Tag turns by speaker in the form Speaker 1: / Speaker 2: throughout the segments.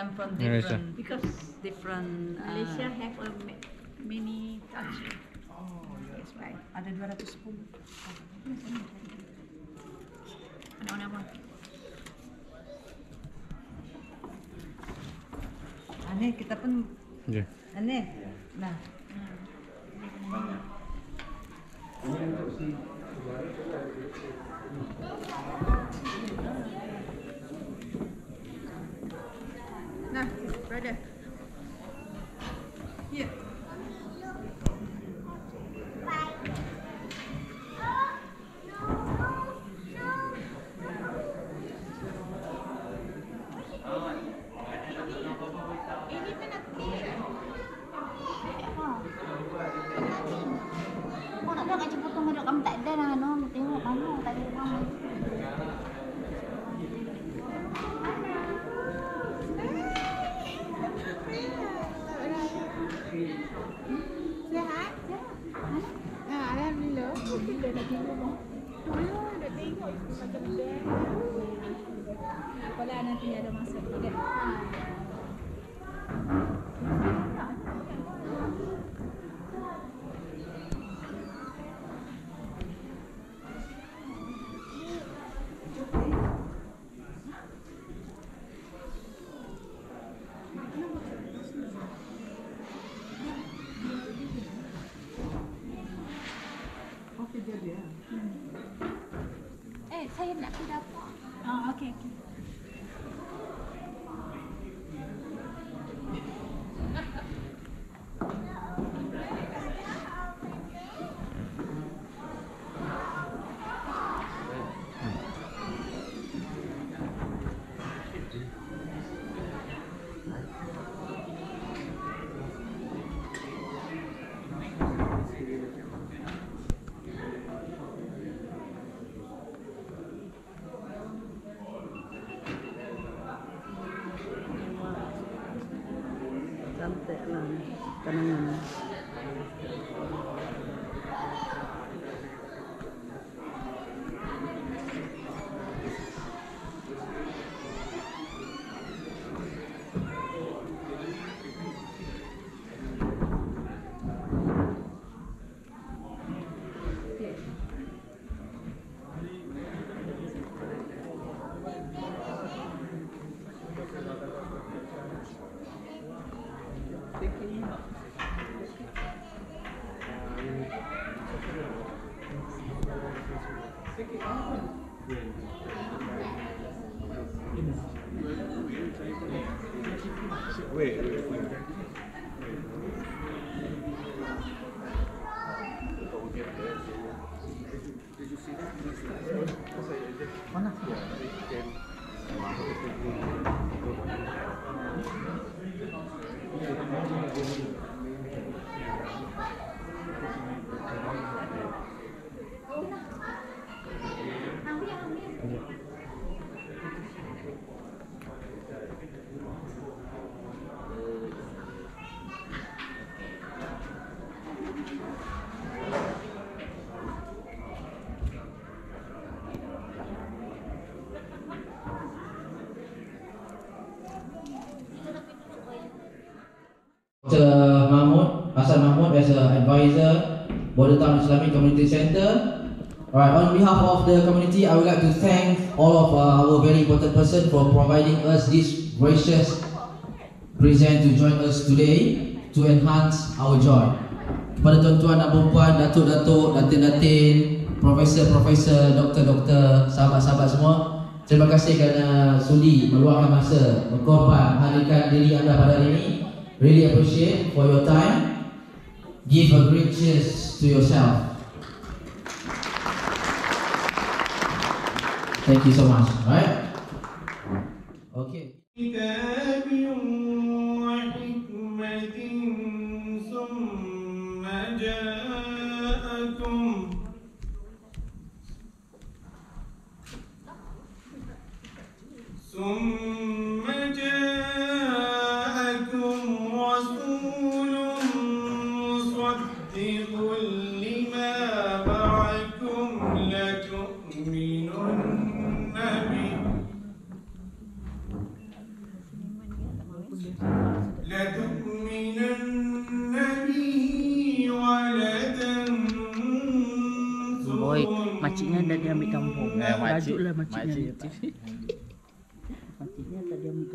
Speaker 1: come from
Speaker 2: Malaysia.
Speaker 1: different
Speaker 3: Because
Speaker 1: different. Uh,
Speaker 3: Malaysia have a ma- many culture.
Speaker 1: Oh,
Speaker 3: That's why.
Speaker 1: ada 210.
Speaker 3: Nama-nama.
Speaker 1: Aneh kita pun
Speaker 2: Okay.
Speaker 1: aneh. Nah,
Speaker 3: Nah,
Speaker 4: maganda. Nagingo mo. Ayun, nagingo.
Speaker 3: Maganda. Wala natin
Speaker 1: yan ang mga
Speaker 5: sarili. Wait, wait, wait. Advisor, Border Town Islamic Community Center. Alright, on behalf of the community, I would like to thank all of uh, our very important person for providing us this gracious present to join us today to enhance our joy. Kepada tuan-tuan dan puan datuk-datuk, datin-datin, profesor-profesor, doktor-doktor, sahabat-sahabat semua, terima kasih kerana sudi meluangkan masa berkorban hadirkan diri anda pada hari ini. Really appreciate for your time. Give a great cheers to yourself. Thank you so much. Right? Okay.
Speaker 6: ثم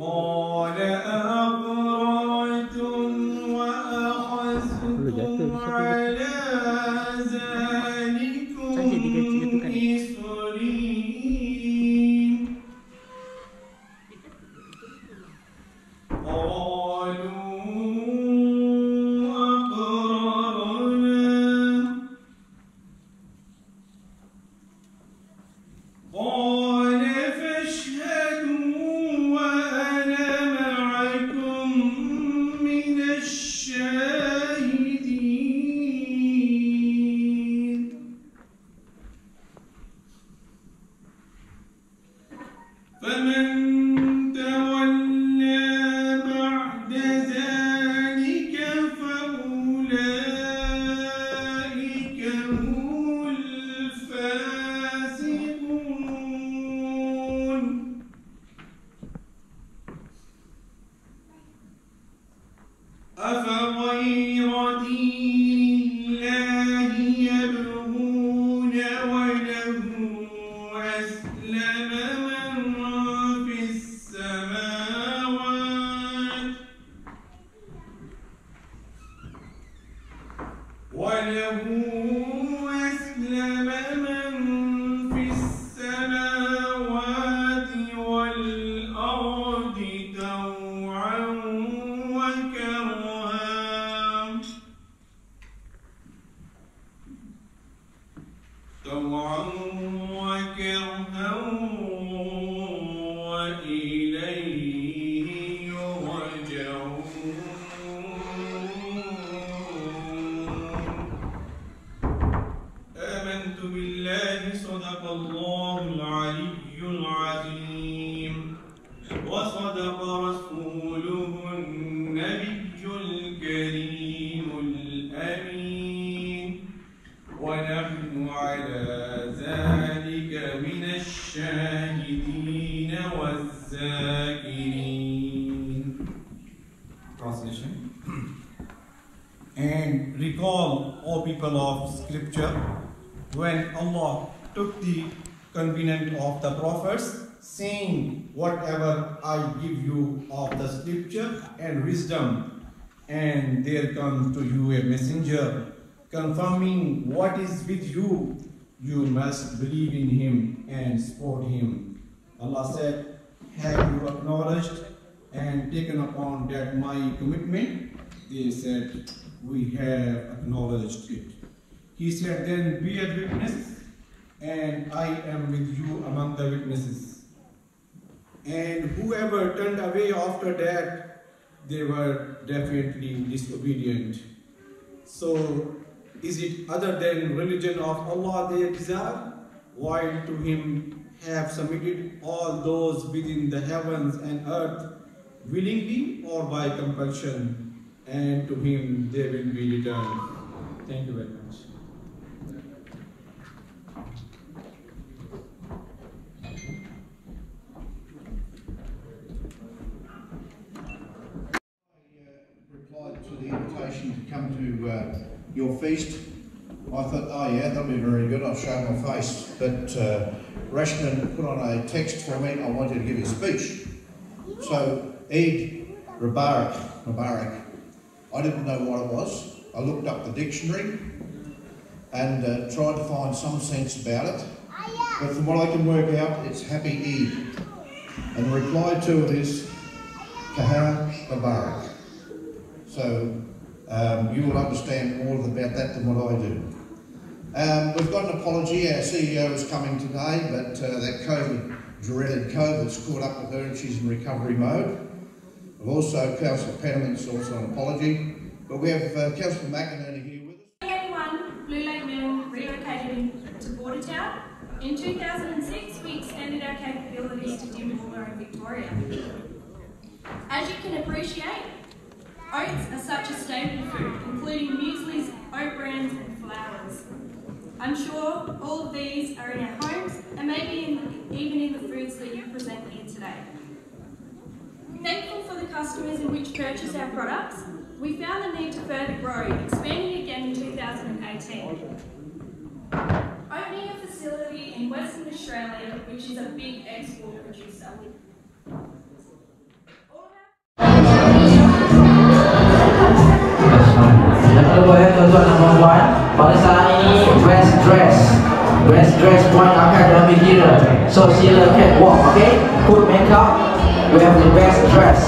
Speaker 6: Oh, yeah. Krishna. الله العلي العظيم. وصدق رسوله النبي الكريم الأمين. ونحن على ذلك من الشاهدين والذاكرين Translation. And recall, O people of Scripture, when Allah took the covenant of the prophets, saying, Whatever I give you of the Scripture and wisdom, and there comes to you a messenger confirming what is with you, you must believe in him and support him. Allah said, Have you acknowledged and taken upon that my commitment? They said, We have acknowledged it. He said, Then be a witness, and I am with you among the witnesses. And whoever turned away after that, they were definitely disobedient. So, is it other than religion of Allah they desire? While to Him have submitted all those within the heavens and earth willingly or by compulsion, and to Him they will be returned. Thank you very much.
Speaker 7: replied to the invitation to come to uh, your feast. I thought, oh yeah, that'll be very good. I'll show my face. But uh, Rashman put on a text for me. I wanted to give a speech. So Eid Mubarak, Mubarak. I didn't know what it was. I looked up the dictionary and uh, tried to find some sense about it. But from what I can work out, it's Happy Eid. And the reply to it is Khair Mubarak. So um, you will understand more about that than what I do. Um, we've got an apology. Our CEO is coming today, but uh, that COVID, dreaded COVID's caught up with her and she's in recovery mode. We've also, Councillor Penniman's also an apology. But we have uh, Councillor McInerney here with us.
Speaker 8: 2081, Blue Lake Mill relocated to Bordertown. In 2006, we extended our capabilities to Dimboola and Victoria. As you can appreciate, oats are such a staple food, including mueslis, oat brands, and flours. I'm sure all of these are in our homes and maybe in, even in the foods that you present here today. Thankful for the customers in which purchase our products, we found the need to further grow, expanding again in 2018. Opening a facility in Western Australia, which is a big export producer.
Speaker 5: Kedua ya tuan-tuan dan puan Pada saat ini best dress Best dress point akan diambil kira. So sila catwalk okay? Put makeup We have the best dress